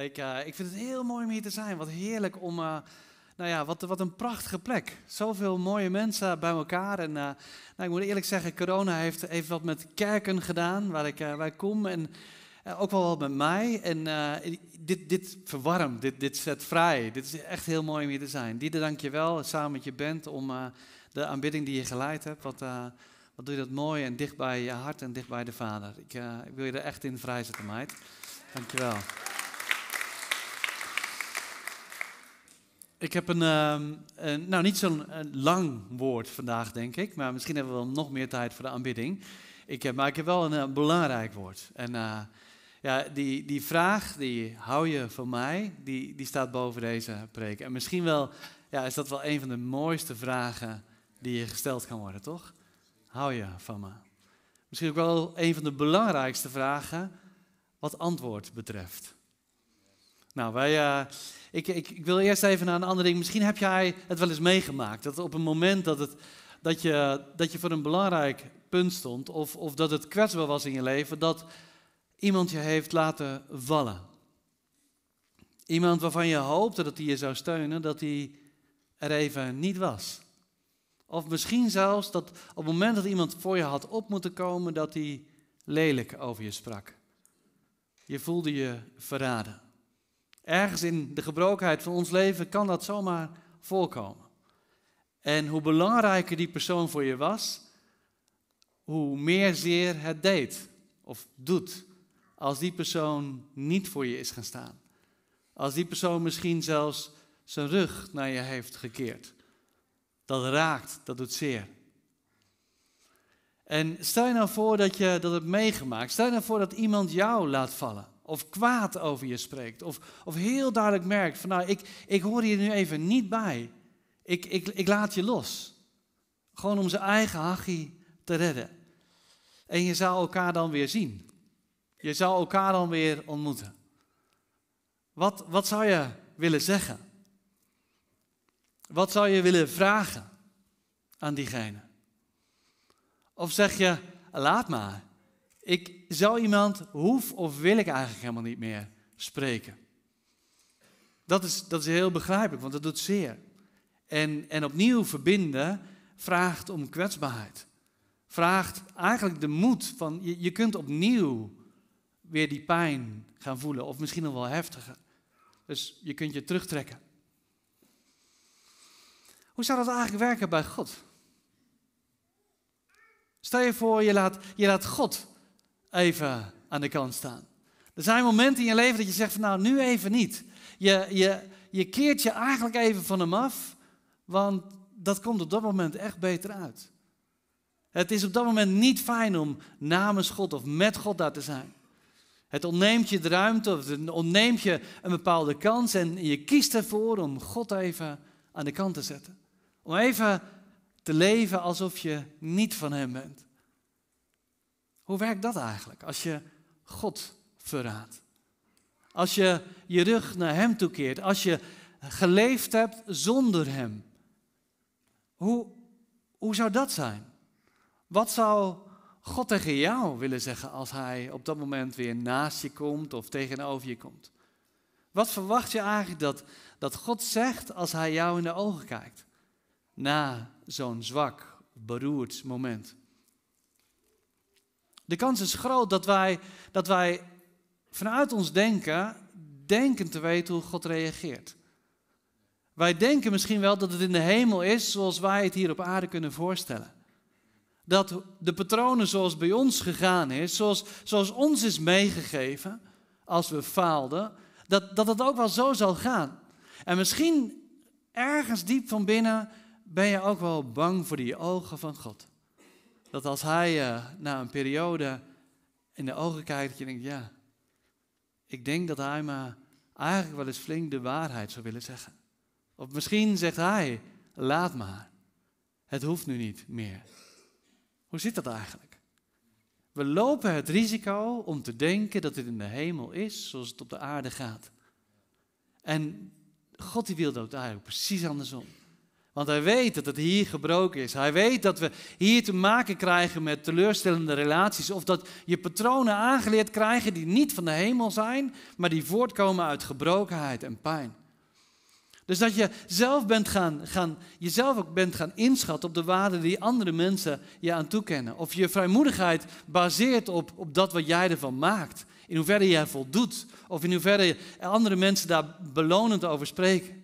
Ik, uh, ik vind het heel mooi om hier te zijn. Wat heerlijk om. Uh, nou ja, wat, wat een prachtige plek. Zoveel mooie mensen bij elkaar. En uh, nou, ik moet eerlijk zeggen, corona heeft, heeft wat met kerken gedaan, waar ik, waar ik kom. En ook wel wat met mij. En dit, dit verwarmt, dit, dit zet vrij. Dit is echt heel mooi om hier te zijn. Dieder, dank je wel, samen met je band, om de aanbidding die je geleid hebt. Wat, wat doe je dat mooi en dicht bij je hart en dicht bij de Vader. Ik, ik wil je er echt in vrijzetten, meid. Dank je wel. Ik heb een, ehm, een nou niet zo'n lang woord vandaag, denk ik, maar misschien hebben we wel nog meer tijd voor de aanbidding. Ik heb, maar ik heb wel een, een belangrijk woord. En uh, ja, die, die vraag, die hou je van mij, die, die staat boven deze preek. En misschien wel, ja, is dat wel een van de mooiste vragen die je gesteld kan worden, toch? Hou je van me? Misschien ook wel een van de belangrijkste vragen wat antwoord betreft. Nou, wij, uh, ik, ik, wil eerst even naar een ander ding. Misschien heb jij het wel eens meegemaakt. Dat op een moment dat, het, dat, je, dat je voor een belangrijk punt stond, of, of dat het kwetsbaar was in je leven, dat iemand je heeft laten vallen. Iemand waarvan je hoopte dat hij je zou steunen, dat hij er even niet was. Of misschien zelfs dat op het moment dat iemand voor je had op moeten komen, dat hij lelijk over je sprak. Je voelde je verraden. Ergens in de gebrokenheid van ons leven kan dat zomaar voorkomen. En hoe belangrijker die persoon voor je was, hoe meer zeer het deed of doet als die persoon niet voor je is gaan staan. Als die persoon misschien zelfs zijn rug naar je heeft gekeerd. Dat raakt, dat doet zeer. En stel je nou voor dat je dat hebt meegemaakt. Stel je nou voor dat iemand jou laat vallen of kwaad over je spreekt, of, of heel duidelijk merkt van nou, ik, ik hoor hier nu even niet bij. Ik, ik, ik laat je los. Gewoon om zijn eigen hachie te redden. En je zou elkaar dan weer zien. Je zou elkaar dan weer ontmoeten. Wat, wat zou je willen zeggen? Wat zou je willen vragen aan diegene? Of zeg je, laat maar. Ik zou iemand hoef of wil ik eigenlijk helemaal niet meer spreken. Dat is, dat is heel begrijpelijk, want dat doet zeer. En, en opnieuw verbinden vraagt om kwetsbaarheid. Vraagt eigenlijk de moed van je, je kunt opnieuw weer die pijn gaan voelen, of misschien nog wel heftiger. Dus je kunt je terugtrekken. Hoe zou dat eigenlijk werken bij God? Stel je voor, je laat, je laat God even aan de kant staan. Er zijn momenten in je leven dat je zegt van nou, nu even niet. Je, je, je keert je eigenlijk even van hem af, want dat komt op dat moment echt beter uit. Het is op dat moment niet fijn om namens God of met God daar te zijn. Het ontneemt je de ruimte of het ontneemt je een bepaalde kans en je kiest ervoor om God even aan de kant te zetten. Om even te leven alsof je niet van Hem bent. Hoe werkt dat eigenlijk als je God verraadt? Als je je rug naar Hem toekeert, als je geleefd hebt zonder Hem. Hoe, hoe zou dat zijn? Wat zou God tegen jou willen zeggen als Hij op dat moment weer naast je komt of tegenover je komt? Wat verwacht je eigenlijk dat, dat God zegt als Hij jou in de ogen kijkt? Na zo'n zwak, beroerd moment. De kans is groot dat wij, dat wij vanuit ons denken, denken te weten hoe God reageert. Wij denken misschien wel dat het in de hemel is zoals wij het hier op aarde kunnen voorstellen. Dat de patronen zoals bij ons gegaan is, zoals, zoals ons is meegegeven als we faalden, dat, dat het ook wel zo zal gaan. En misschien ergens diep van binnen ben je ook wel bang voor die ogen van God. Dat als hij uh, na een periode in de ogen kijkt, dat je denkt, ja, ik denk dat hij me eigenlijk wel eens flink de waarheid zou willen zeggen. Of misschien zegt hij, laat maar, het hoeft nu niet meer. Hoe zit dat eigenlijk? We lopen het risico om te denken dat het in de hemel is zoals het op de aarde gaat. En God die wil dat eigenlijk precies andersom. Want hij weet dat het hier gebroken is. Hij weet dat we hier te maken krijgen met teleurstellende relaties. Of dat je patronen aangeleerd krijgen die niet van de hemel zijn, maar die voortkomen uit gebrokenheid en pijn. Dus dat je zelf bent gaan, gaan, jezelf ook bent gaan inschatten op de waarden die andere mensen je aan toekennen. Of je vrijmoedigheid baseert op, op dat wat jij ervan maakt. In hoeverre jij voldoet. Of in hoeverre andere mensen daar belonend over spreken.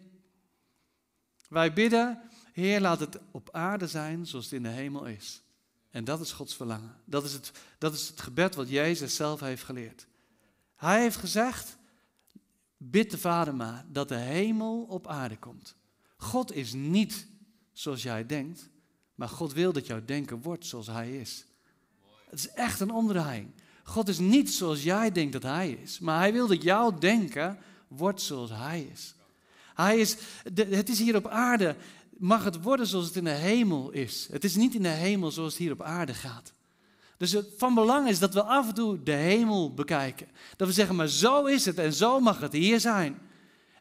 Wij bidden, Heer, laat het op aarde zijn zoals het in de hemel is. En dat is Gods verlangen. Dat is het, dat is het gebed wat Jezus zelf heeft geleerd. Hij heeft gezegd, bid de Vader maar dat de hemel op aarde komt. God is niet zoals jij denkt, maar God wil dat jouw denken wordt zoals Hij is. Het is echt een omdraaiing. God is niet zoals jij denkt dat Hij is, maar Hij wil dat jouw denken wordt zoals Hij is. Hij is, het is hier op aarde, mag het worden zoals het in de hemel is. Het is niet in de hemel zoals het hier op aarde gaat. Dus het van belang is dat we af en toe de hemel bekijken. Dat we zeggen, maar zo is het en zo mag het hier zijn.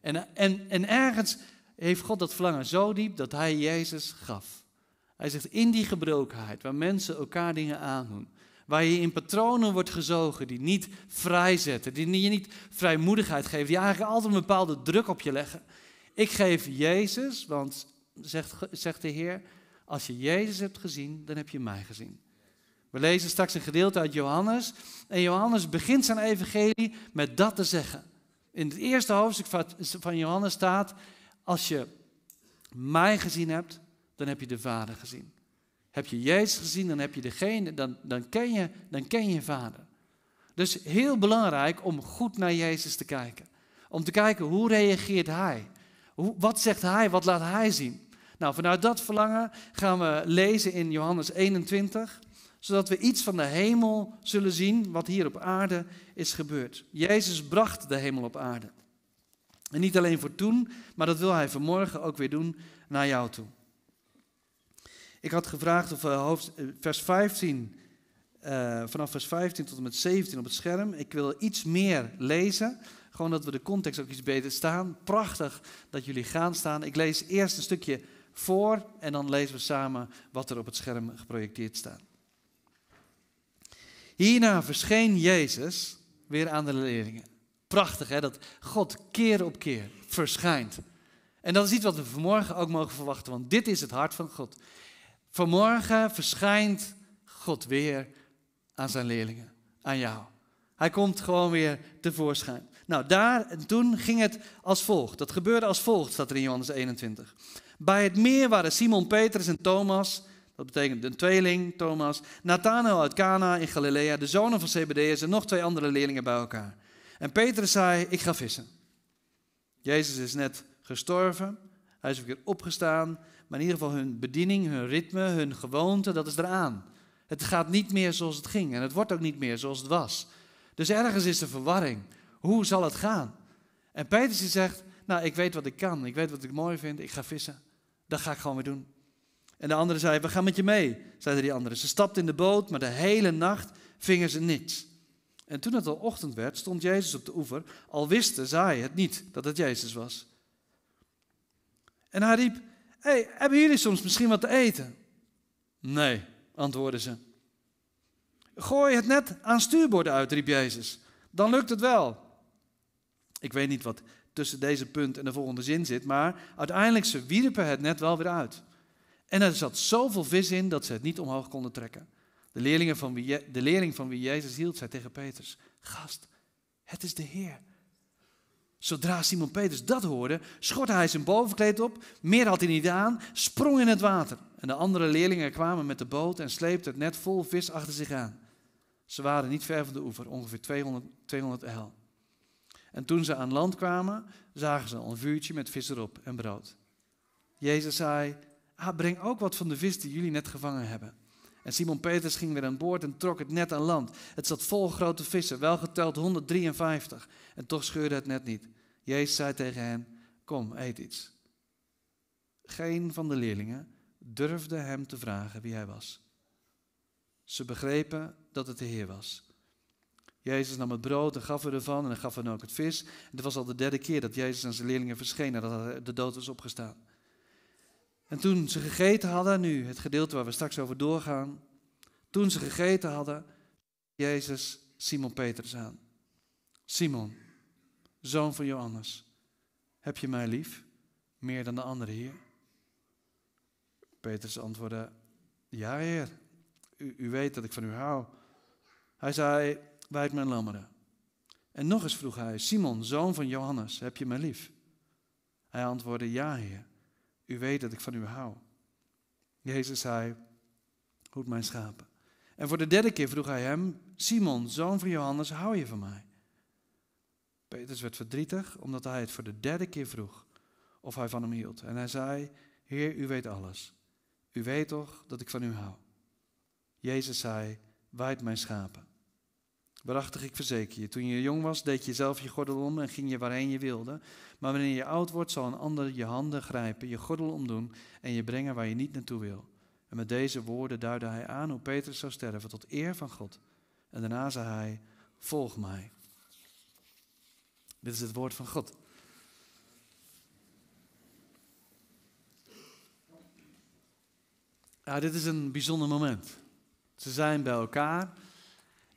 En, en, en ergens heeft God dat verlangen zo diep dat hij Jezus gaf. Hij zegt, in die gebrokenheid, waar mensen elkaar dingen aandoen, waar je in patronen wordt gezogen die niet vrijzetten, die je niet vrijmoedigheid geven, die eigenlijk altijd een bepaalde druk op je leggen. Ik geef Jezus, want zegt, zegt de Heer, als je Jezus hebt gezien, dan heb je mij gezien. We lezen straks een gedeelte uit Johannes. En Johannes begint zijn evangelie met dat te zeggen. In het eerste hoofdstuk van Johannes staat: Als je mij gezien hebt, dan heb je de Vader gezien. Heb je Jezus gezien, dan, heb je degene, dan, dan, ken je, dan ken je Vader. Dus heel belangrijk om goed naar Jezus te kijken. Om te kijken hoe reageert Hij. Wat zegt Hij, wat laat Hij zien. Nou, vanuit dat verlangen gaan we lezen in Johannes 21 zodat we iets van de hemel zullen zien wat hier op aarde is gebeurd. Jezus bracht de hemel op aarde. En niet alleen voor toen, maar dat wil hij vanmorgen ook weer doen naar jou toe. Ik had gevraagd of uh, hoofd, uh, vers 15, uh, vanaf vers 15 tot en met 17 op het scherm. Ik wil iets meer lezen, gewoon dat we de context ook iets beter staan. Prachtig dat jullie gaan staan. Ik lees eerst een stukje voor en dan lezen we samen wat er op het scherm geprojecteerd staat. Hierna verscheen Jezus weer aan de leerlingen. Prachtig hè, dat God keer op keer verschijnt. En dat is iets wat we vanmorgen ook mogen verwachten, want dit is het hart van God. Vanmorgen verschijnt God weer aan zijn leerlingen, aan jou. Hij komt gewoon weer tevoorschijn. Nou, daar en toen ging het als volgt. Dat gebeurde als volgt, staat er in Johannes 21. Bij het meer waren Simon Petrus en Thomas, dat betekent een tweeling, Thomas, Nathanael uit Cana in Galilea, de zonen van Zebedeus en nog twee andere leerlingen bij elkaar. En Petrus zei, ik ga vissen. Jezus is net gestorven, hij is weer opgestaan, maar in ieder geval hun bediening, hun ritme, hun gewoonte, dat is eraan. Het gaat niet meer zoals het ging en het wordt ook niet meer zoals het was. Dus ergens is er verwarring. Hoe zal het gaan? En Petrus zegt, nou ik weet wat ik kan, ik weet wat ik mooi vind, ik ga vissen. Dat ga ik gewoon weer doen. En de andere zei, we gaan met je mee, zeiden die anderen. Ze stapten in de boot, maar de hele nacht vingen ze niets. En toen het al ochtend werd, stond Jezus op de oever, al wisten zij het niet dat het Jezus was. En hij riep, hey, hebben jullie soms misschien wat te eten? Nee, antwoordden ze. Gooi het net aan stuurbord uit, riep Jezus. Dan lukt het wel. Ik weet niet wat tussen deze punt en de volgende zin zit, maar uiteindelijk ze wierpen het net wel weer uit. En er zat zoveel vis in dat ze het niet omhoog konden trekken. De, leerlingen van wie, de leerling van wie Jezus hield, zei tegen Petrus: Gast, het is de Heer. Zodra Simon Petrus dat hoorde, schortte hij zijn bovenkleed op, meer had hij niet aan, sprong in het water. En de andere leerlingen kwamen met de boot en sleepten het net vol vis achter zich aan. Ze waren niet ver van de oever, ongeveer 200, 200 el. En toen ze aan land kwamen, zagen ze een vuurtje met vis erop en brood. Jezus zei, ah, breng ook wat van de vis die jullie net gevangen hebben. En Simon Petrus ging weer aan boord en trok het net aan land. Het zat vol grote vissen, wel geteld 153. En toch scheurde het net niet. Jezus zei tegen hen, kom, eet iets. Geen van de leerlingen durfde hem te vragen wie hij was. Ze begrepen dat het de Heer was. Jezus nam het brood en gaf er ervan en gaf hen ook het vis. En het was al de derde keer dat Jezus aan zijn leerlingen verscheen nadat de dood was opgestaan. En toen ze gegeten hadden, nu het gedeelte waar we straks over doorgaan. Toen ze gegeten hadden, Jezus Simon Petrus aan. Simon, zoon van Johannes, heb je mij lief, meer dan de anderen hier? Petrus antwoordde, ja heer, u, u weet dat ik van u hou. Hij zei, wijd mijn lammeren. En nog eens vroeg hij, Simon, zoon van Johannes, heb je mij lief? Hij antwoordde, ja heer, u weet dat ik van u hou. Jezus zei, hoed mijn schapen. En voor de derde keer vroeg hij hem, Simon, zoon van Johannes, hou je van mij? Petrus werd verdrietig omdat hij het voor de derde keer vroeg of hij van hem hield. En hij zei, Heer, u weet alles. U weet toch dat ik van u hou. Jezus zei, wijd mijn schapen. Waarachtig, ik verzeker je, toen je jong was, deed je zelf je gordel om en ging je waarheen je wilde. Maar wanneer je oud wordt, zal een ander je handen grijpen, je gordel omdoen en je brengen waar je niet naartoe wil. En met deze woorden duidde hij aan hoe Petrus zou sterven tot eer van God. En daarna zei hij, volg mij. Dit is het woord van God. Ja, dit is een bijzonder moment. Ze zijn bij elkaar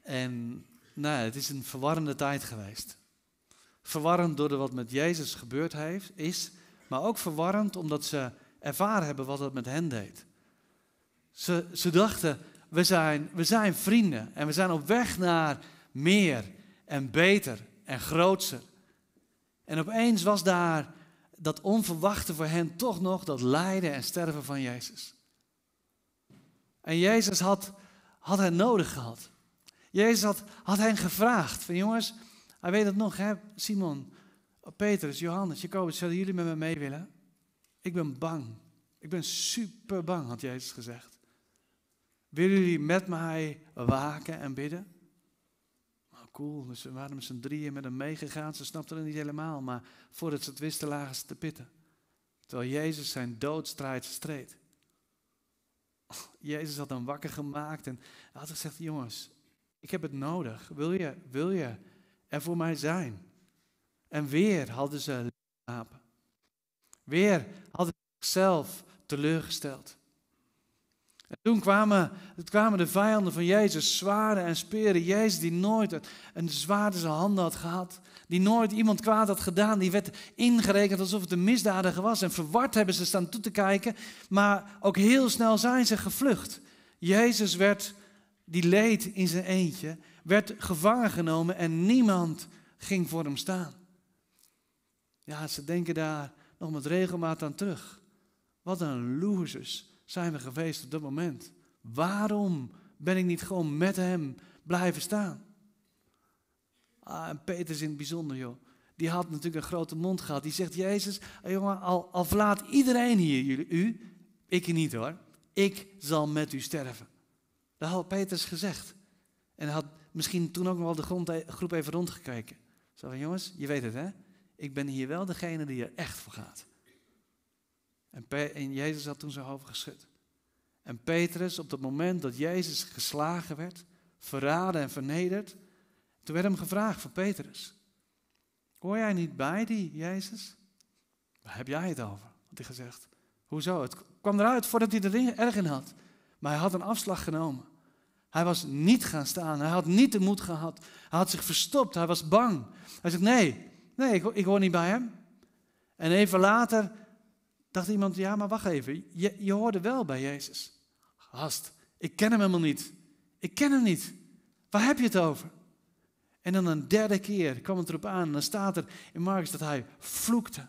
en nou, het is een verwarrende tijd geweest. Verwarrend door wat met Jezus gebeurd heeft, is, maar ook verwarrend omdat ze ervaren hebben wat het met hen deed. Ze, ze dachten, we zijn, we zijn vrienden en we zijn op weg naar meer en beter en grootser. En opeens was daar dat onverwachte voor hen toch nog dat lijden en sterven van Jezus. En Jezus had, had hen nodig gehad. Jezus had, had hen gevraagd van jongens, hij weet het nog, hè? Simon, Petrus, Johannes, Jacobus, zullen jullie met me mee willen? Ik ben bang. Ik ben super bang, had Jezus gezegd. Willen jullie met mij waken en bidden? Nou, cool, dus we waren met z'n drieën met hem meegegaan. Ze snapten het niet helemaal, maar voordat ze het wisten lagen ze te pitten. Terwijl Jezus zijn doodstrijd streed. Jezus had hem wakker gemaakt en hij had gezegd, jongens, ik heb het nodig. Wil je, wil je er voor mij zijn? En weer hadden ze slapen. Weer hadden ze zichzelf teleurgesteld. En toen kwamen, kwamen de vijanden van Jezus, zwaarden en speren. Jezus die nooit een zwaard in zijn handen had gehad. Die nooit iemand kwaad had gedaan. Die werd ingerekend alsof het een misdadiger was. En verward hebben ze staan toe te kijken. Maar ook heel snel zijn ze gevlucht. Jezus werd, die leed in zijn eentje, werd gevangen genomen en niemand ging voor hem staan. Ja, ze denken daar nog met regelmaat aan terug. Wat een losers zijn we geweest op dat moment? Waarom ben ik niet gewoon met hem blijven staan? Ah, en Petrus in het bijzonder, joh. Die had natuurlijk een grote mond gehad. Die zegt, Jezus, eh, jongen, al, al verlaat iedereen hier jullie, u, ik niet hoor. Ik zal met u sterven. Dat had Petrus gezegd. En hij had misschien toen ook nog wel de e-, groep even rondgekeken. Zo van, jongens, je weet het hè. Ik ben hier wel degene die er echt voor gaat. En, en Jezus had toen zijn hoofd geschud. En Petrus, op het moment dat Jezus geslagen werd, verraden en vernederd, toen werd hem gevraagd van Petrus. Hoor jij niet bij die Jezus? Waar heb jij het over? Had hij gezegd. Hoezo? Het kwam eruit voordat hij er erg in had. Maar hij had een afslag genomen. Hij was niet gaan staan. Hij had niet de moed gehad. Hij had zich verstopt. Hij was bang. Hij zegt: Nee, nee, ik, ik hoor niet bij hem. En even later dacht iemand, ja, maar wacht even, je, je hoorde wel bij Jezus. Gast, ik ken hem helemaal niet. Ik ken hem niet. Waar heb je het over? En dan een derde keer kwam het erop aan. En dan staat er in Marcus dat hij vloekte.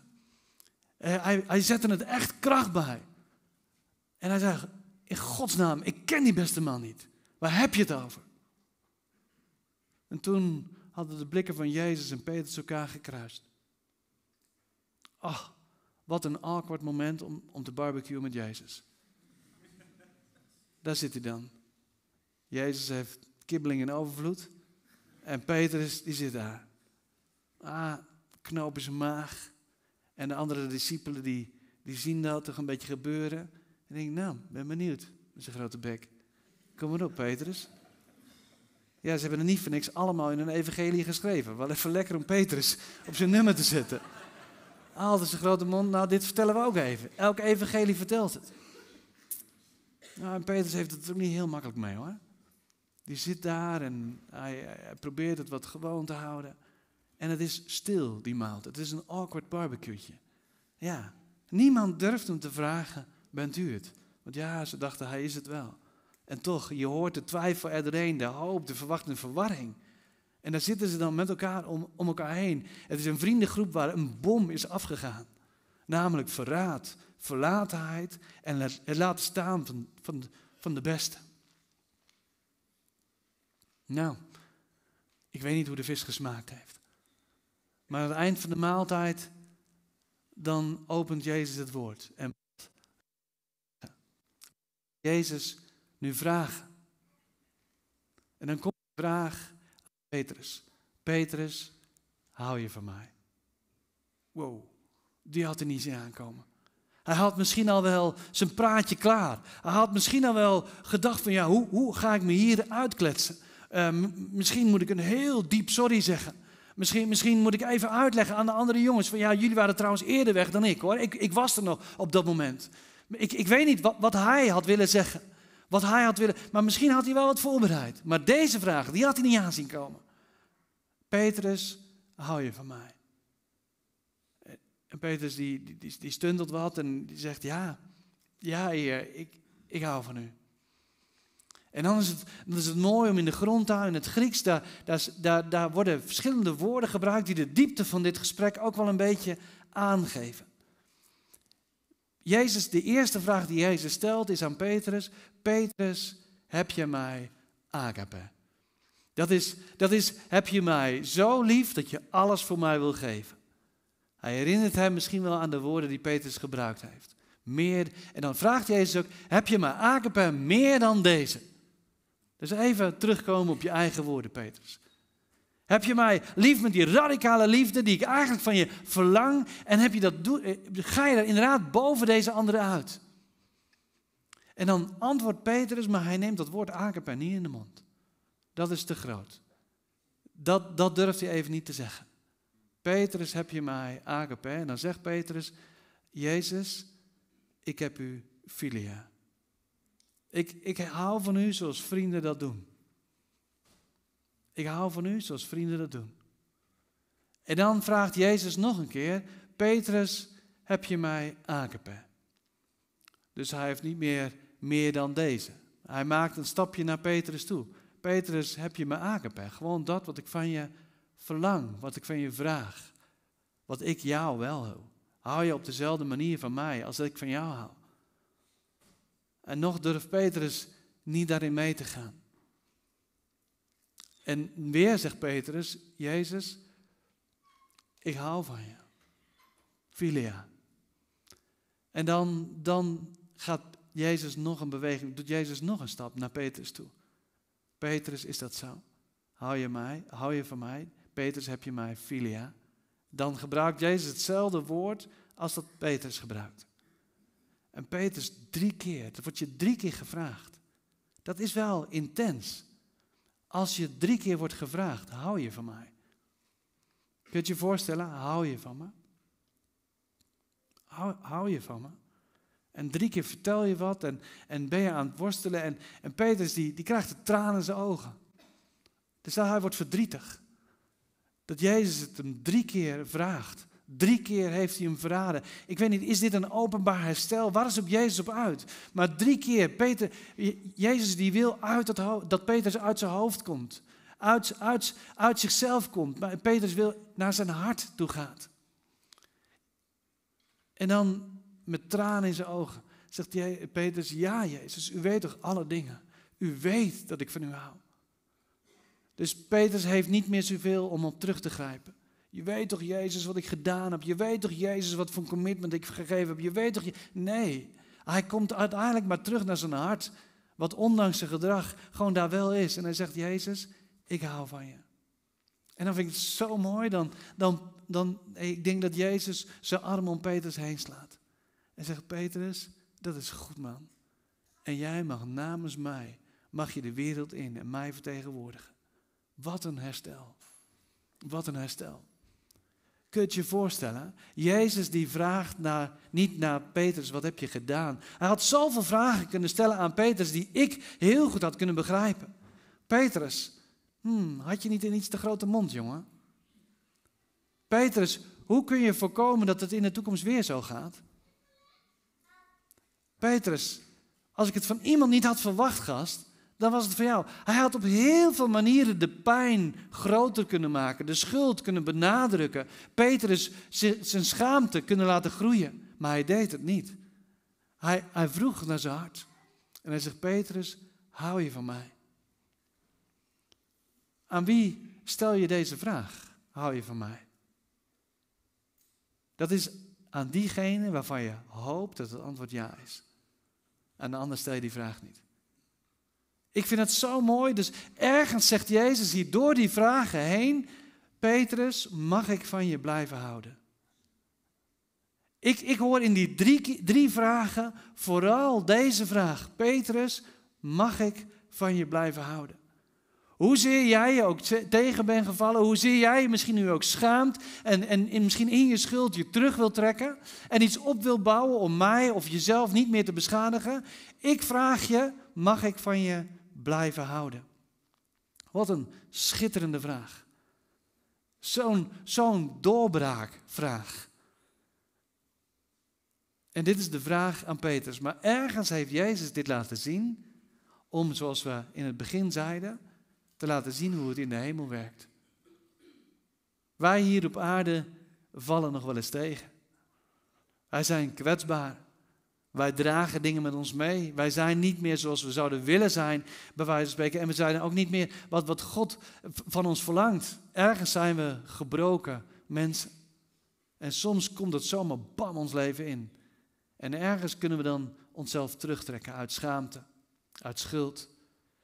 Eh, hij, hij zette het echt kracht bij. En hij zei, in godsnaam, ik ken die beste man niet. Waar heb je het over? En toen hadden de blikken van Jezus en Petrus elkaar gekruist. Ach, wat een awkward moment om, om te barbecuen met Jezus. Daar zit hij dan. Jezus heeft kibbeling in overvloed. En Petrus, die zit daar. Ah, knoop in zijn maag. En de andere discipelen, die, die zien dat toch een beetje gebeuren. En denk, nou, ben benieuwd. Met zijn grote bek. Kom maar op, Petrus. Ja, ze hebben er niet voor niks allemaal in een evangelie geschreven. Wel even lekker om Petrus op zijn nummer te zetten. Altijd zijn grote mond. Nou, dit vertellen we ook even. Elke evangelie vertelt het. Nou, en Petrus heeft het ook niet heel makkelijk mee hoor. Die zit daar en hij, hij, probeert het wat gewoon te houden. En het is stil, die maaltijd. Het is een awkward barbecueetje. Ja, niemand durft hem te vragen, bent u het? Want ja, ze dachten, hij is het wel. En toch, je hoort de twijfel er doorheen, de hoop, de verwachting, verwarring. En daar zitten ze dan met elkaar om, om elkaar heen. Het is een vriendengroep waar een bom is afgegaan. Namelijk verraad, verlatenheid en het laten staan van, van, van de beste. Nou, ik weet niet hoe de vis gesmaakt heeft. Maar aan het eind van de maaltijd, dan opent Jezus het woord. En Jezus nu vragen. En dan komt de vraag Petrus. Petrus, hou je van mij? Wow, die had er niet zien aankomen. Hij had misschien al wel zijn praatje klaar. Hij had misschien al wel gedacht van ja, hoe, hoe ga ik me hier uitkletsen? Uh, misschien moet ik een heel diep sorry zeggen. Misschien, misschien moet ik even uitleggen aan de andere jongens van ja, jullie waren trouwens eerder weg dan ik hoor. Ik, ik was er nog op dat moment. Ik, ik weet niet wat, wat hij had willen zeggen. Wat hij had willen. Maar misschien had hij wel wat voorbereid. Maar deze vraag, die had hij niet aanzien komen. Petrus, hou je van mij? En Petrus die, die, die stundelt wat en die zegt, ja, ja heer, ik, ik hou van u. En dan is, het, dan is het mooi om in de grondtaal, in het Grieks, daar, daar, daar worden verschillende woorden gebruikt die de diepte van dit gesprek ook wel een beetje aangeven. Jezus, de eerste vraag die Jezus stelt is aan Petrus, Petrus, heb je mij agape? Dat is, dat is, heb je mij zo lief dat je alles voor mij wil geven? Hij herinnert hem misschien wel aan de woorden die Petrus gebruikt heeft. Meer, en dan vraagt Jezus ook, heb je mij agape meer dan deze? Dus even terugkomen op je eigen woorden, Petrus. Heb je mij lief met die radicale liefde die ik eigenlijk van je verlang? En heb je dat, eh, ga je er inderdaad boven deze anderen uit? En dan antwoordt Petrus, maar hij neemt dat woord agape niet in de mond. Dat is te groot. Dat, dat durft hij even niet te zeggen. Petrus, heb je mij agape? En dan zegt Petrus, Jezus, ik heb u filia. Ik, ik hou van u zoals vrienden dat doen. Ik hou van u zoals vrienden dat doen. En dan vraagt Jezus nog een keer, Petrus, heb je mij agape? Dus hij heeft niet meer meer dan deze. Hij maakt een stapje naar Petrus toe. Petrus, heb je me agape? Gewoon dat wat ik van je verlang, wat ik van je vraag. Wat ik jou wel hou. Hou je op dezelfde manier van mij als ik van jou hou. En nog durft Petrus niet daarin mee te gaan. En weer zegt Petrus, Jezus, ik hou van je. Filia. En dan, dan gaat Jezus nog een beweging, doet Jezus nog een stap naar Petrus toe. Petrus, is dat zo? Hou je mij? Hou je van mij? Petrus, heb je mij? Filia. Dan gebruikt Jezus hetzelfde woord als dat Petrus gebruikt. En Petrus drie keer, dat wordt je drie keer gevraagd. Dat is wel intens. Als je drie keer wordt gevraagd, hou je van mij? Kun je je voorstellen, hou je van me? Hou, hou je van me? En drie keer vertel je wat en, en ben je aan het worstelen. En, en Petrus die, die krijgt de tranen in zijn ogen. Dus hij wordt verdrietig. Dat Jezus het hem drie keer vraagt. Drie keer heeft hij hem verraden. Ik weet niet, is dit een openbaar herstel? Waar is op Jezus op uit? Maar drie keer, Peter, Jezus die wil uit dat, dat Petrus uit zijn hoofd komt. Uit, uit, uit zichzelf komt. Maar Petrus wil naar zijn hart toe gaat. En dan met tranen in zijn ogen zegt jij, Petrus, ja Jezus, u weet toch alle dingen. U weet dat ik van u hou. Dus Petrus heeft niet meer zoveel om op terug te grijpen. Je weet toch, Jezus, wat ik gedaan heb. Je weet toch, Jezus, wat voor commitment ik gegeven heb. Je weet toch, nee. Hij komt uiteindelijk maar terug naar zijn hart. Wat ondanks zijn gedrag gewoon daar wel is. En hij zegt, Jezus, ik hou van je. En dan vind ik het zo mooi. Dan, dan, dan, ik denk dat Jezus zijn arm om Petrus heen slaat. En zegt, Petrus, dat is goed man. En jij mag namens mij, mag je de wereld in en mij vertegenwoordigen. Wat een herstel. Wat een herstel. Kun je het je voorstellen? Jezus die vraagt naar, niet naar Petrus, wat heb je gedaan? Hij had zoveel vragen kunnen stellen aan Petrus die ik heel goed had kunnen begrijpen. Petrus, hmm, had je niet een iets te grote mond, jongen? Petrus, hoe kun je voorkomen dat het in de toekomst weer zo gaat? Petrus, als ik het van iemand niet had verwacht, gast, dan was het van jou. Hij had op heel veel manieren de pijn groter kunnen maken, de schuld kunnen benadrukken. Petrus zijn schaamte kunnen laten groeien, maar hij deed het niet. Hij, hij vroeg naar zijn hart. En hij zegt, Petrus, hou je van mij? Aan wie stel je deze vraag? Hou je van mij? Dat is aan diegene waarvan je hoopt dat het antwoord ja is. Aan de ander stel je die vraag niet. Ik vind het zo mooi. Dus ergens zegt Jezus hier door die vragen heen: Petrus, mag ik van je blijven houden? Ik, ik hoor in die drie, drie vragen vooral deze vraag: Petrus, mag ik van je blijven houden? Hoezeer jij je ook tegen bent gevallen, hoezeer jij je misschien nu ook schaamt en, en misschien in je schuld je terug wil trekken en iets op wil bouwen om mij of jezelf niet meer te beschadigen. Ik vraag je, mag ik van je blijven houden? Wat een schitterende vraag. Zo'n zo'n doorbraakvraag. En dit is de vraag aan Petrus. Maar ergens heeft Jezus dit laten zien om, zoals we in het begin zeiden, te laten zien hoe het in de hemel werkt. Wij hier op aarde vallen nog wel eens tegen. Wij zijn kwetsbaar. Wij dragen dingen met ons mee. Wij zijn niet meer zoals we zouden willen zijn, bij wijze van spreken. En we zijn ook niet meer wat, wat God van ons verlangt. Ergens zijn we gebroken mensen. En soms komt het zomaar bam ons leven in. En ergens kunnen we dan onszelf terugtrekken uit schaamte, uit schuld.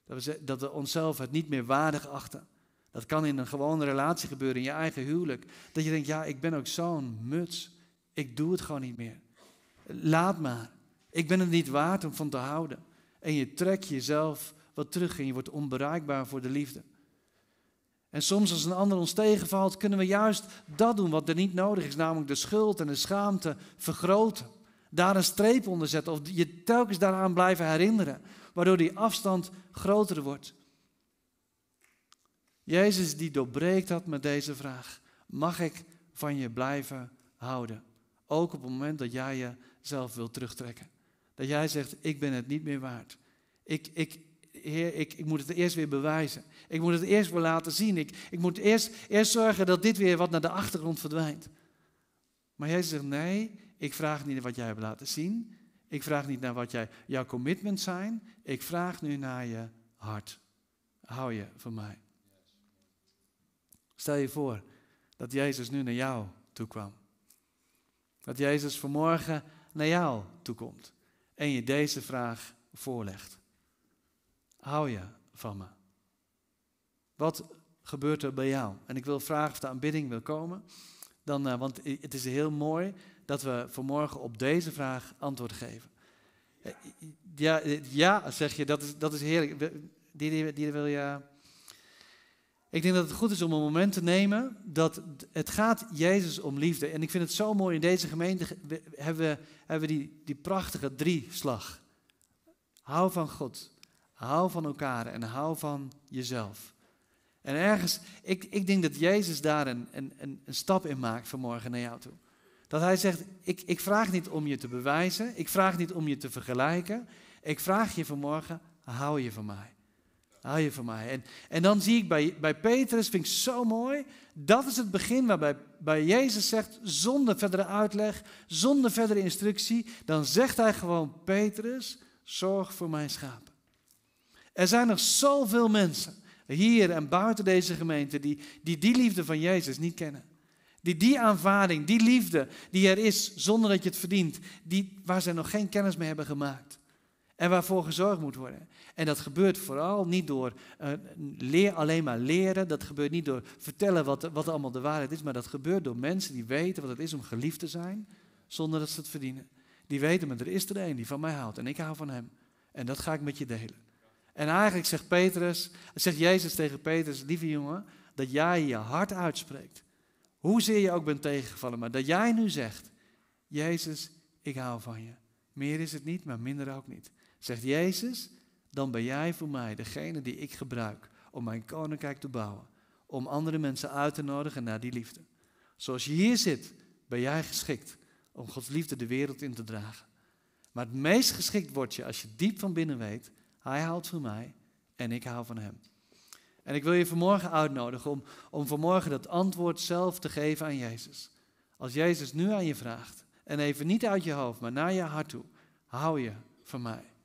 Dat we, dat we onszelf het niet meer waardig achten. Dat kan in een gewone relatie gebeuren, in je eigen huwelijk. Dat je denkt, ja, ik ben ook zo'n muts. Ik doe het gewoon niet meer. Laat maar. Ik ben het niet waard om van te houden. En je trekt jezelf wat terug en je wordt onbereikbaar voor de liefde. En soms als een ander ons tegenvalt, kunnen we juist dat doen wat er niet nodig is, namelijk de schuld en de schaamte vergroten. Daar een streep onder zetten of je telkens daaraan blijven herinneren, waardoor die afstand groter wordt. Jezus die doorbreekt dat met deze vraag. Mag ik van je blijven houden? Ook op het moment dat jij jezelf wilt terugtrekken. Dat jij zegt, ik ben het niet meer waard. Ik, ik, heer, ik, ik moet het eerst weer bewijzen. Ik moet het eerst weer laten zien. Ik, ik moet eerst, eerst zorgen dat dit weer wat naar de achtergrond verdwijnt. Maar Jezus zegt, nee, ik vraag niet naar wat jij hebt laten zien. Ik vraag niet naar wat jij, jouw commitments zijn. Ik vraag nu naar je hart. Hou je van mij? Stel je voor dat Jezus nu naar jou toe kwam. Dat Jezus vanmorgen naar jou toe komt en je deze vraag voorlegt. Hou je van me? Wat gebeurt er bij jou? En ik wil vragen of de aanbidding wil komen. Dan, uh, want het is heel mooi dat we vanmorgen op deze vraag antwoord geven. Eh, ja, ja zeg je, dat is, dat is heerlijk. Die, die, die wil je. Ik denk dat het goed is om een moment te nemen dat het gaat Jezus om liefde. En ik vind het zo mooi, in deze gemeente hebben we, hebben die, die prachtige drieslag. Hou van God, hou van elkaar en hou van jezelf. En ergens, ik, ik denk dat Jezus daar een, een, een stap in maakt vanmorgen naar jou toe. Dat hij zegt, ik, ik vraag niet om je te bewijzen, ik vraag niet om je te vergelijken. Ik vraag je vanmorgen, hou je van mij. Hou je van mij. En, en dan zie ik bij, bij Petrus, vind ik zo mooi, dat is het begin waarbij bij Jezus zegt, zonder verdere uitleg, zonder verdere instructie, dan zegt hij gewoon, Petrus, zorg voor mijn schapen. Er zijn nog zoveel mensen, hier en buiten deze gemeente, die die, die liefde van Jezus niet kennen. Die die aanvaarding, die liefde die er is zonder dat je het verdient, die, waar ze nog geen kennis mee hebben gemaakt. En waarvoor gezorgd moet worden. En dat gebeurt vooral niet door uh, leer, alleen maar leren. Dat gebeurt niet door vertellen wat, wat allemaal de waarheid is. Maar dat gebeurt door mensen die weten wat het is om geliefd te zijn. Zonder dat ze het verdienen. Die weten, maar er is er een die van mij houdt. En ik hou van hem. En dat ga ik met je delen. En eigenlijk zegt Petrus, zegt Jezus tegen Petrus, lieve jongen, dat jij je hart uitspreekt Hoezeer je ook bent tegengevallen, maar dat jij nu zegt, Jezus, ik hou van je. Meer is het niet, maar minder ook niet. Zegt Jezus, dan ben jij voor mij degene die ik gebruik om mijn koninkrijk te bouwen. Om andere mensen uit te nodigen naar die liefde. Zoals je hier zit, ben jij geschikt om Gods liefde de wereld in te dragen. Maar het meest geschikt word je als je diep van binnen weet, Hij houdt van mij en ik hou van Hem. En ik wil je vanmorgen uitnodigen om, om vanmorgen dat antwoord zelf te geven aan Jezus. Als Jezus nu aan je vraagt, en even niet uit je hoofd, maar naar je hart toe, hou je van mij.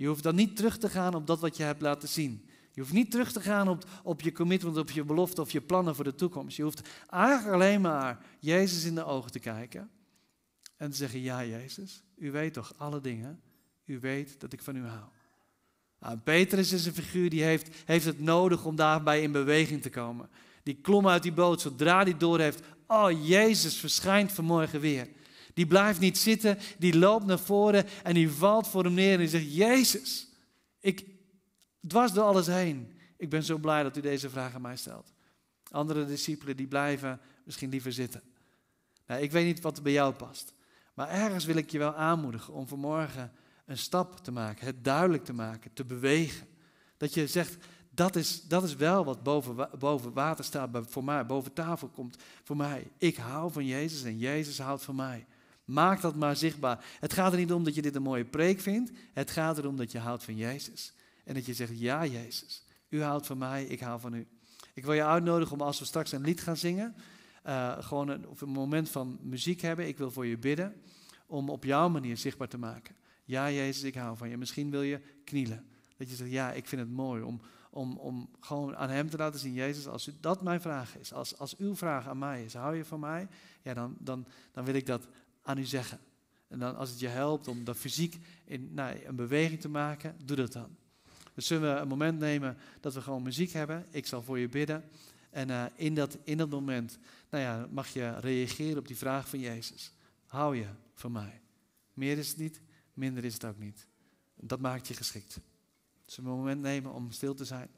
Je hoeft dan niet terug te gaan op dat wat je hebt laten zien. Je hoeft niet terug te gaan op, op je commitment, op je belofte of je plannen voor de toekomst. Je hoeft eigenlijk alleen maar Jezus in de ogen te kijken en te zeggen, ja Jezus, u weet toch alle dingen. U weet dat ik van u hou. Nou, Petrus is een figuur die heeft, heeft het nodig om daarbij in beweging te komen. Die klom uit die boot zodra hij door heeft, oh Jezus verschijnt vanmorgen weer. Die blijft niet zitten, die loopt naar voren en die valt voor hem neer en die zegt, Jezus, ik, dwars door alles heen, ik ben zo blij dat u deze vraag aan mij stelt. Andere discipelen die blijven misschien liever zitten. Nou, ik weet niet wat bij jou past. Maar ergens wil ik je wel aanmoedigen om vanmorgen een stap te maken, het duidelijk te maken, te bewegen. Dat je zegt, dat is, dat is wel wat boven, boven water staat voor mij, boven tafel komt voor mij. Ik hou van Jezus en Jezus houdt van mij. Maak dat maar zichtbaar. Het gaat er niet om dat je dit een mooie preek vindt. Het gaat erom dat je houdt van Jezus. En dat je zegt, ja Jezus, u houdt van mij, ik hou van u. Ik wil je uitnodigen om als we straks een lied gaan zingen, uh, gewoon een, of een moment van muziek hebben. Ik wil voor je bidden om op jouw manier zichtbaar te maken. Ja, Jezus, ik hou van je. Misschien wil je knielen. Dat je zegt, ja, ik vind het mooi om, om, om gewoon aan Hem te laten zien, Jezus, als dat mijn vraag is, als, als uw vraag aan mij is, hou je van mij? Ja, dan, dan, dan wil ik dat aan u zeggen. En dan als het je helpt om dat fysiek in nou, een beweging te maken, doe dat dan. Dus zullen we een moment nemen dat we gewoon muziek hebben. Ik zal voor je bidden. En uh, in, dat, in dat moment nou ja, mag je reageren op die vraag van Jezus. Hou je van mij? Meer is het niet, minder is het ook niet. Dat maakt je geschikt. Zullen we een moment nemen om stil te zijn?